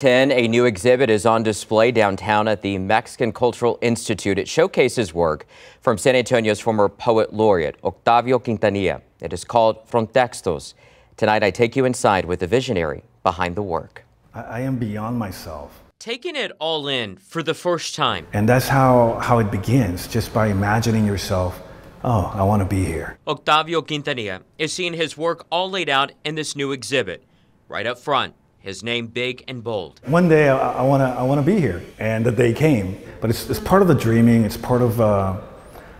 10, a new exhibit is on display downtown at the Mexican Cultural Institute. It showcases work from San Antonio's former poet laureate, Octavio Quintanilla. It is called Frontextos. Tonight, I take you inside with the visionary behind the work. I am beyond myself. Taking it all in for the first time. And that's how, how it begins, just by imagining yourself, oh, I want to be here. Octavio Quintanilla is seeing his work all laid out in this new exhibit. Right up front, his name big and bold. One day I, I want to I wanna be here, and the day came. But it's, it's part of the dreaming, it's part of, uh,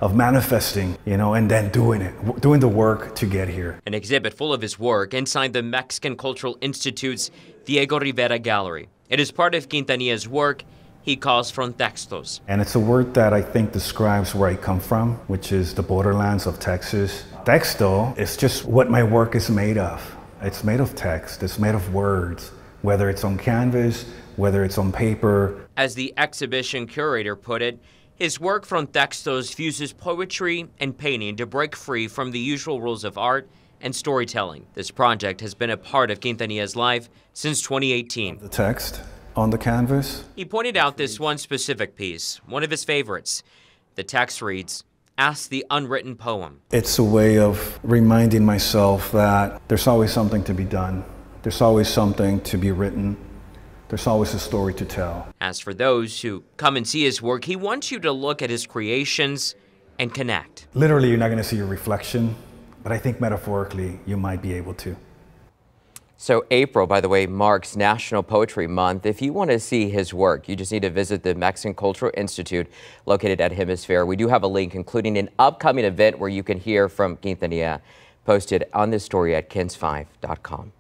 of manifesting, you know, and then doing it, doing the work to get here. An exhibit full of his work inside the Mexican Cultural Institute's Diego Rivera Gallery. It is part of Quintanilla's work he calls Frontextos. And it's a word that I think describes where I come from, which is the borderlands of Texas. Texto is just what my work is made of. It's made of text, it's made of words, whether it's on canvas, whether it's on paper. As the exhibition curator put it, his work Frontextos fuses poetry and painting to break free from the usual rules of art and storytelling. This project has been a part of Quintanilla's life since 2018. The text on the canvas. He pointed out this one specific piece, one of his favorites. The text reads, Ask the unwritten poem. It's a way of reminding myself that there's always something to be done. There's always something to be written. There's always a story to tell. As for those who come and see his work, he wants you to look at his creations and connect. Literally, you're not going to see your reflection, but I think metaphorically, you might be able to. So April, by the way, marks National Poetry Month. If you want to see his work, you just need to visit the Mexican Cultural Institute located at Hemisfair. We do have a link, including an upcoming event where you can hear from Quintanilla, posted on this story at kens5.com.